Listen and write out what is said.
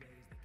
plays